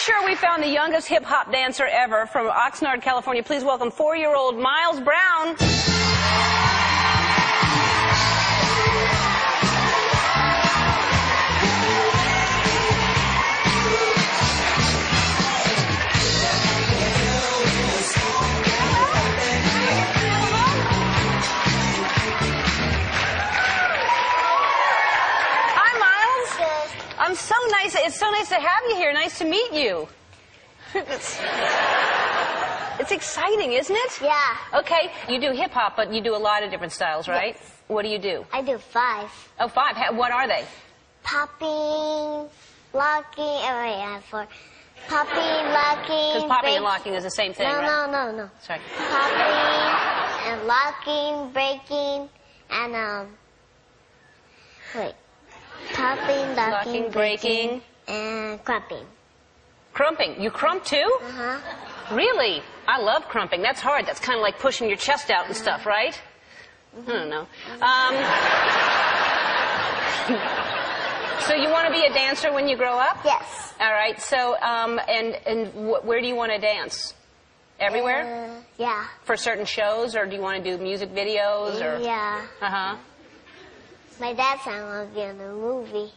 sure we found the youngest hip hop dancer ever from Oxnard, California. Please welcome four year old Miles Brown. I'm so nice. It's so nice to have you here. Nice to meet you. it's, it's exciting, isn't it? Yeah. Okay, you do hip hop, but you do a lot of different styles, right? Yes. What do you do? I do five. Oh, five. What are they? Popping, locking, oh wait, I have four. Popping, locking. Because popping and locking is the same thing, No, right? no, no, no. Sorry. Popping and locking, breaking, and um. Wait. Popping, locking, breaking. and krumping. Krumping. You krump too? Uh huh. Really? I love krumping. That's hard. That's kind of like pushing your chest out and stuff, right? I don't know. Um, so you want to be a dancer when you grow up? Yes. All right. So, um, and and wh- where do you want to dance? Everywhere? Uh, yeah. For certain shows, or do you want to do music videos? Or Yeah. uh huh. My dad said I want to be in the movie.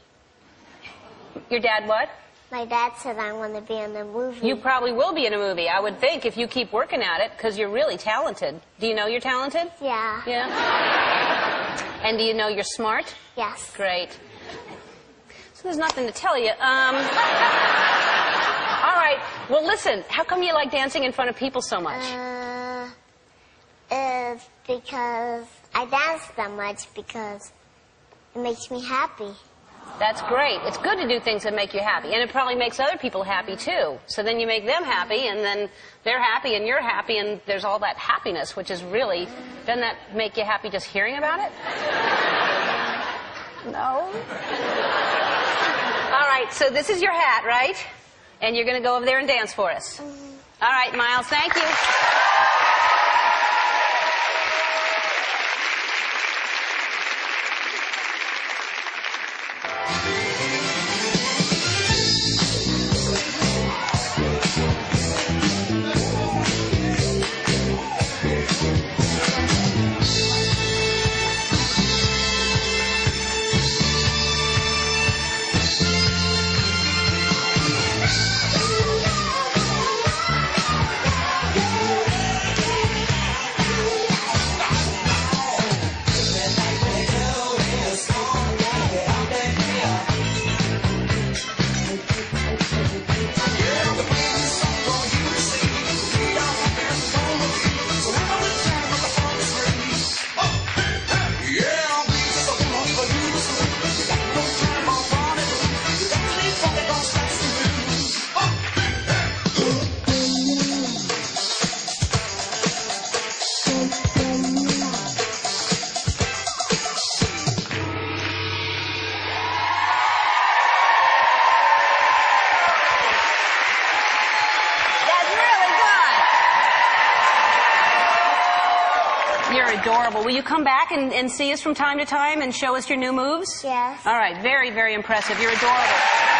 Your dad what? My dad said I want to be in the movie. You probably will be in a movie. I would think if you keep working at it because you're really talented. Do you know you're talented? Yeah. Yeah. And do you know you're smart? Yes. Great. So there's nothing to tell you. Um, all right. Well, listen. How come you like dancing in front of people so much? Uh, it's because I dance that much because it makes me happy. That's great. It's good to do things that make you happy, and it probably makes other people happy too. So then you make them happy, and then they're happy, and you're happy, and there's all that happiness, which is really doesn't that make you happy just hearing about it? No. All right. So this is your hat, right? And you're going to go over there and dance for us. Mm-hmm. All right, Miles. Thank you. You're adorable. Will you come back and, and see us from time to time and show us your new moves? Yes. All right. Very, very impressive. You're adorable.